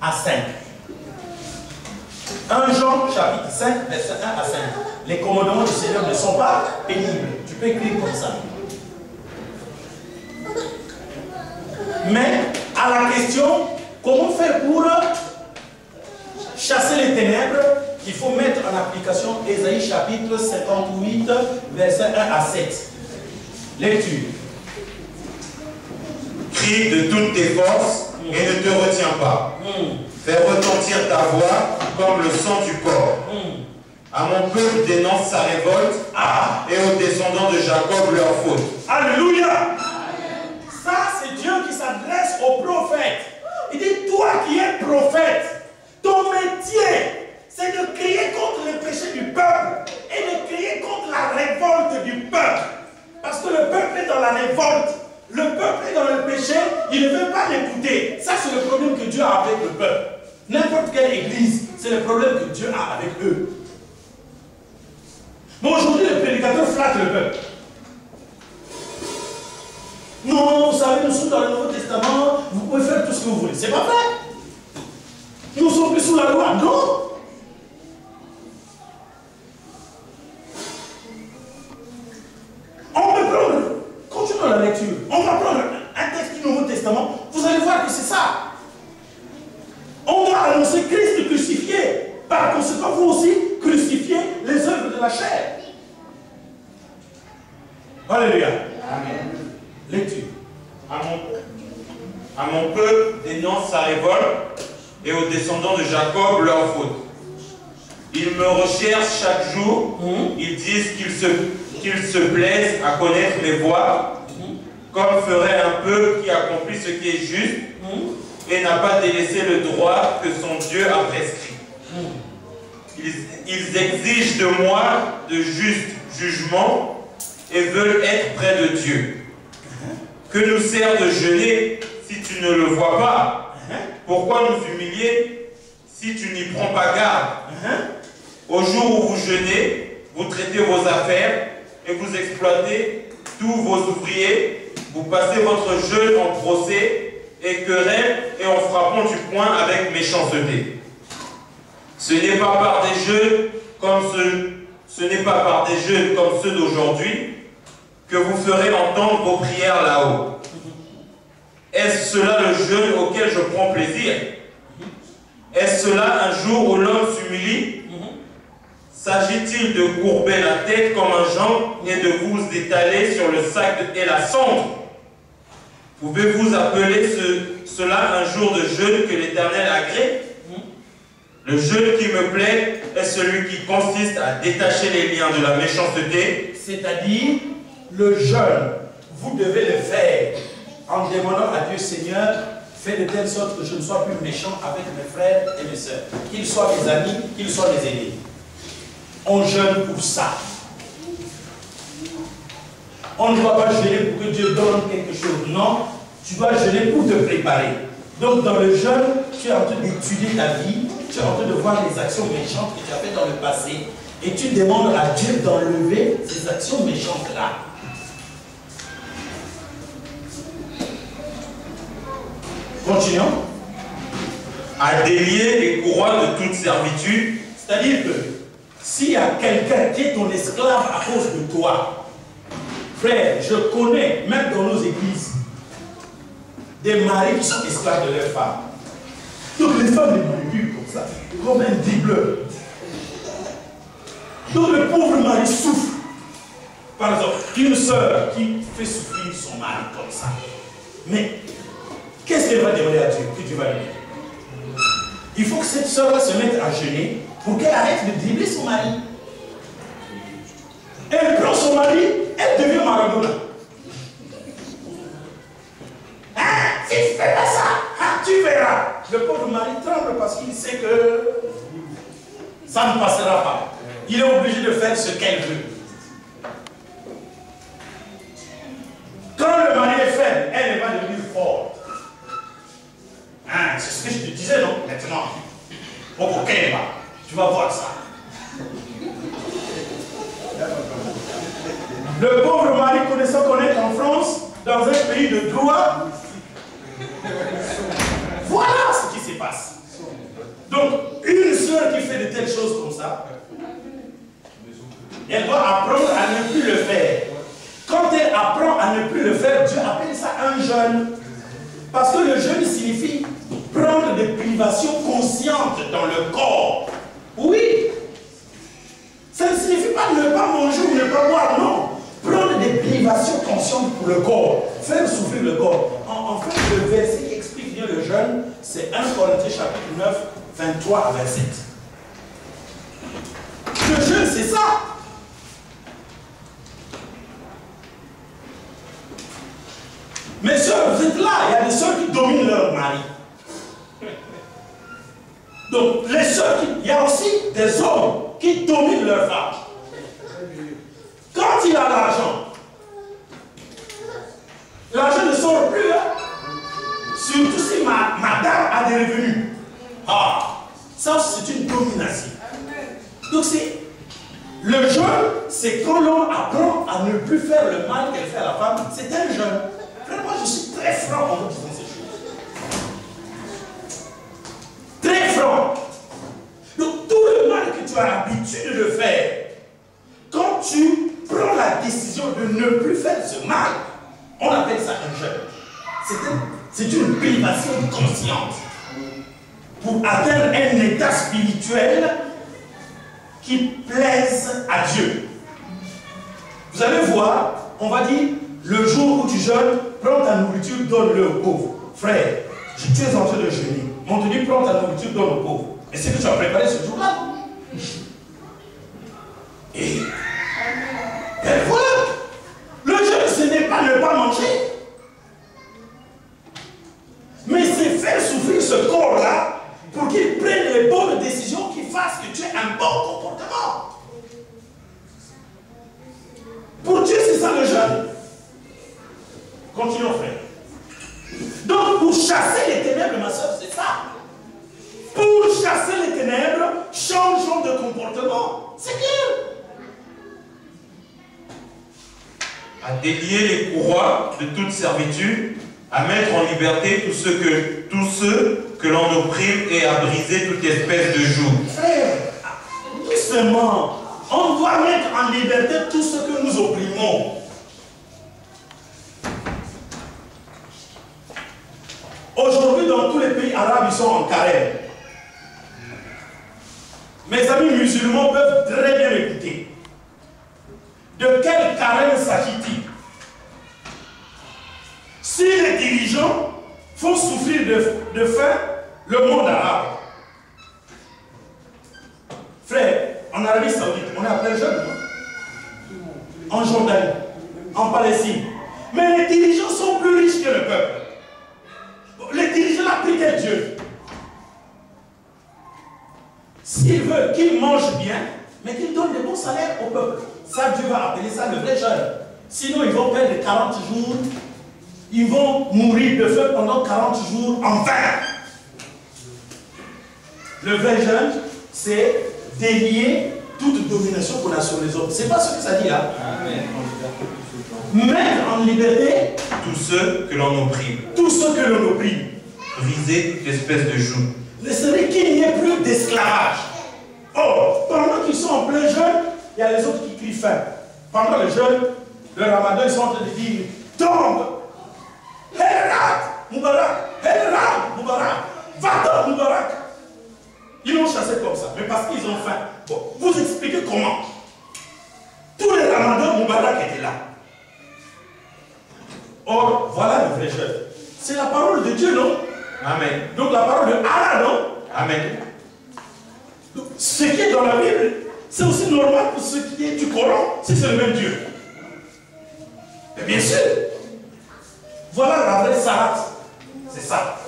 à 5. 1 Jean chapitre 5, verset 1 à 5. Les commandements du Seigneur ne sont pas pénibles. Tu peux écrire comme ça. Mais à la question, comment faire pour chasser les ténèbres Il faut mettre en application Ésaïe chapitre 58, verset 1 à 7. Lecture. Crie de toutes tes forces et ne te retiens pas. Fais retentir ta voix comme le sang du corps. À mon peuple dénonce sa révolte et aux descendants de Jacob leur faute. Alléluia. Ça, c'est Dieu qui s'adresse aux prophètes. Il dit, toi qui es prophète, ton métier, c'est de crier contre les péchés du peuple et de crier contre la révolte du peuple. Parce que le peuple est dans la révolte. Le peuple est dans le péché, il ne veut pas l'écouter. Ça, c'est le problème que Dieu a avec le peuple. N'importe quelle église, c'est le que Dieu a avec eux. Mais aujourd'hui, le prédicateur flatte le peuple. Non, vous savez, nous sommes dans le Nouveau Testament, vous pouvez faire tout ce que vous voulez. C'est pas vrai. Nous sommes plus sous la loi. Non. Christ crucifié. Par conséquent, vous aussi, crucifiez les œuvres de la chair. Alléluia. Lecture. À mon, à mon peuple dénonce sa révolte et aux descendants de Jacob leur faute. Ils me recherchent chaque jour. Mhm. Ils disent qu'ils se, qu'ils se plaisent à connaître mes voies, comme ferait un peuple qui accomplit ce qui est juste Mhm. Et n'a pas délaissé le droit que son Dieu a prescrit. Ils, exigent de moi de justes jugements et veulent être près de Dieu. Que nous sert de jeûner si tu ne le vois pas? Pourquoi nous humilier si tu n'y prends pas garde? Au jour où vous jeûnez, vous traitez vos affaires et vous exploitez tous vos ouvriers, vous passez votre jeûne en procès et querelle et en frappant du poing avec méchanceté. Ce n'est pas par des jeux comme ceux, d'aujourd'hui que vous ferez entendre vos prières là-haut. Est-ce cela le jeûne auquel je prends plaisir? Est-ce cela un jour où l'homme s'humilie? S'agit-il de courber la tête comme un Jean et de vous étaler sur le sac et la cendre? Pouvez-vous appeler ce- cela un jour de jeûne que l'Éternel agrée? Le jeûne qui me plaît est celui qui consiste à détacher les liens de la méchanceté C'est-à-dire, le jeûne, vous devez le faire en demandant à Dieu, Seigneur, fais de telle sorte que je ne sois plus méchant avec mes frères et mes sœurs, qu'ils soient mes amis, qu'ils soient mes aînés. On jeûne pour ça. On ne doit pas jeûner pour que Dieu donne quelque chose. Tu dois jeûner pour te préparer. Donc dans le jeûne, tu es en train d'étudier ta vie, tu es en train de voir les actions méchantes que tu as faites dans le passé, et tu demandes à Dieu d'enlever ces actions méchantes-là. Continuons. à délier les courroies de toute servitude C'est-à-dire que s'il y a quelqu'un qui est ton esclave à cause de toi, frère, je connais, même dans nos églises, des maris qui sont esclaves de leurs femmes. Donc les femmes les manipulent comme ça, comme un dribbleur. Donc le pauvre mari souffre. Par exemple, une soeur qui fait souffrir son mari comme ça. Mais qu'est-ce qu'elle va demander à Dieu que Dieu va lui dire? Il faut que cette soeur se mette à jeûner pour qu'elle arrête de dribbler son mari. Elle prend son mari, elle devient Maradona. Hein, pas ça, hein, tu verras. Le pauvre mari tremble parce qu'il sait que ça ne passera pas. Il est obligé de faire ce qu'elle veut. Quand le mari est faible, elle va devenir forte. Hein, c'est ce que je te disais, non? Maintenant, au coquin, tu vas voir ça. Le pauvre mari connaissant qu'on est en France, dans un pays de droit, voilà ce qui se passe. Donc, une soeur qui fait de telles choses comme ça, elle doit apprendre à ne plus le faire. Quand elle apprend à ne plus le faire, Dieu appelle ça un jeûne. Parce que le jeûne signifie prendre des privations conscientes dans le corps. Oui. Ça ne signifie pas ne pas manger ou ne pas boire, non. Conscientes pour le corps. Faire souffrir le corps. En, en fait, le verset qui explique bien le jeûne, c'est 1 Corinthiens chapitre 9, 23 à 27. Le jeûne, c'est ça. Mes soeurs, vous êtes là, il y a des soeurs qui dominent leur mari. Donc, les soeurs, qui- il y a aussi des hommes qui dominent leur femme. Quand il a l'argent, l'argent ne sort plus. hein. Surtout si ma, madame a des revenus. Ah, ça c'est une domination. Donc, c'est le jeûne, c'est quand l'homme apprend à ne plus faire le mal qu'elle fait à la femme. C'est un jeûne. Moi, je suis très franc en vous disant ces choses. Très franc. Donc, tout le mal que tu as l'habitude de faire, quand tu prends la décision de ne plus faire ce mal, on appelle ça un jeûne. C'est un- C'est une privation consciente pour atteindre un état spirituel qui plaise à Dieu. Vous allez voir, on va dire, le jour où tu jeûnes, prends ta nourriture, donne-le aux pauvres. Frère, tu es en train de jeûner. On te dit, prends ta nourriture, donne aux pauvres. Et c'est que tu as préparé ce jour-là. Délier les courroies de toute servitude, à mettre en liberté tous ceux que, l'on opprime et à briser toute espèce de joug. Frère, doucement. On doit mettre en liberté tout ce que nous opprimons. Aujourd'hui, dans tous les pays arabes, ils sont en carême. Mes amis musulmans peuvent très bien écouter. De quel carême s'agit-il? Si les dirigeants font souffrir de, de faim le monde arabe, Frère, en Arabie Saoudite, on plein jeune, En Jordanie, en Palestine. Mais les dirigeants sont plus riches que le peuple. Les dirigeants appliquent Dieu. S'ils veulent qu'ils mangent bien, mais qu'ils donnent des bons salaires au peuple. Ça, Dieu va appeler ça le vrai jeûne. Sinon, ils vont perdre 40 jours. Ils vont mourir de faim pendant 40 jours en vain. Le vrai jeûne, c'est délier toute domination qu'on a sur les autres. C'est pas ce que ça dit là. Mettre en liberté Tous ceux que l'on opprime, tous ceux que l'on opprime. briser toute espèce de joug. Serait qu'il n'y ait plus d'esclavage. Or, pendant qu'ils sont en plein jeûne, il y a les autres qui crient faim. Pendant le jeûne, le ramadan, ils sont en train de dire Tombe Hérat Moubarak Hérat Moubarak Va-t'en Moubarak Ils l'ont chassé comme ça, mais parce qu'ils ont faim. Bon, vous expliquez comment Tous les ramadans, Moubarak étaient là. Or, voilà le vrai jeûne. C'est la parole de Dieu, non? Amen. Donc la parole de Allah, non? Amen. Donc, Ce qui est dans la Bible, c'est aussi normal pour ce qui est du Coran, si c'est le même Dieu. Mais bien sûr. Voilà la vraie Sarat. C'est ça.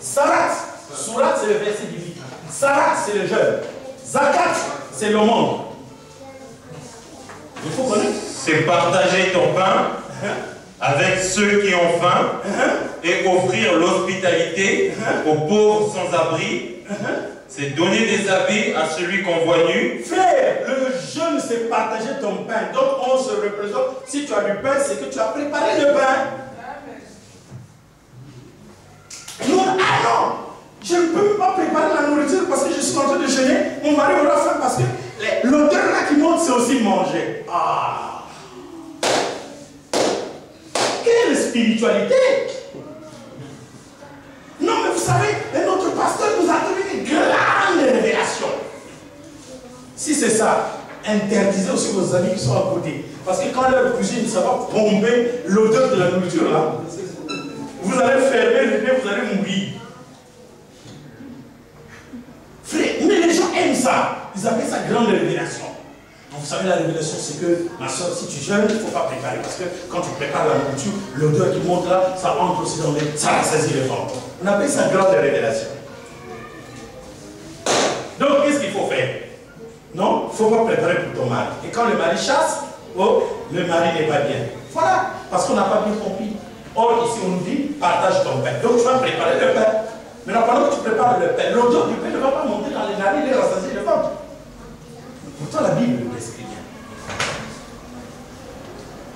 Sarat. Surat, c'est le verset divin. Sarat, c'est le jeûne. Zakat, c'est le monde. Il faut connaître. C'est partager ton pain avec ceux qui ont faim et offrir l'hospitalité aux pauvres sans abri. C'est donner des habits à celui qu'on voit nu. Frère, le jeûne, c'est partager ton pain. Donc, on se représente. Si tu as du pain, c'est que tu as préparé le pain. Nous allons Je ne peux pas préparer la nourriture parce que je suis en train de jeûner. Mon mari aura faim parce que l'odeur là qui monte, c'est aussi manger. Ah Quelle spiritualité? Non, mais vous savez, c'est ça, interdisez aussi vos amis qui sont à côté. Parce que quand leur cuisine, ça va bomber l'odeur de la nourriture là. Vous allez fermer le nez, vous allez mourir. Frère, mais les gens aiment ça. Ils appellent ça grande révélation. vous savez, la révélation, c'est que, ma soeur, si tu jeûnes, il ne faut pas préparer. Parce que quand tu prépares la nourriture, l'odeur qui monte là, ça entre aussi dans les. Ça saisir les ventre. On appelle ça grande révélation. Donc, qu'est-ce qu'il faut faire Non, il ne faut pas préparer pour ton mari. Et quand le mari chasse, oh, le mari n'est pas bien. Voilà, parce qu'on n'a pas bien compris. Or, ici, on nous dit, partage ton pain. Donc, tu vas préparer le pain. Maintenant, pendant que tu prépares le pain, l'odeur du pain ne va pas monter dans les narines et rassasier le ventre. Pourtant, la Bible le prescrit bien.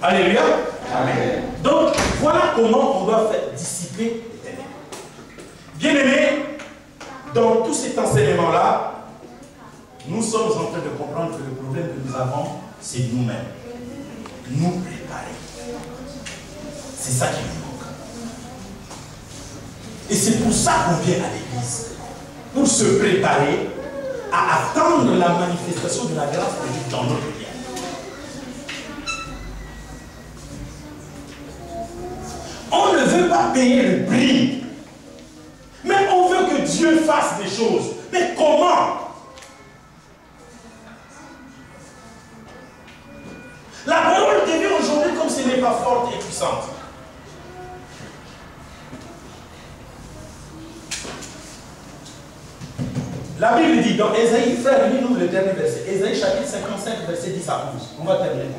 Alléluia. Amen. Donc, voilà comment on doit faire dissiper les ténèbres. Bien aimé, dans tout cet enseignement-là, nous sommes en train de comprendre que le problème que nous avons, c'est nous-mêmes. Nous préparer. C'est ça qui nous manque. Et c'est pour ça qu'on vient à l'église. Pour se préparer à attendre la manifestation de la grâce de Dieu dans notre vie. On ne veut pas payer le prix. Mais on veut que Dieu fasse des choses. Mais comment? La parole devient aujourd'hui comme elle n'est pas forte et puissante. La Bible dit dans Ésaïe, frère, lis-nous le dernier verset. Ésaïe chapitre 55, verset 10 à 11. On va terminer.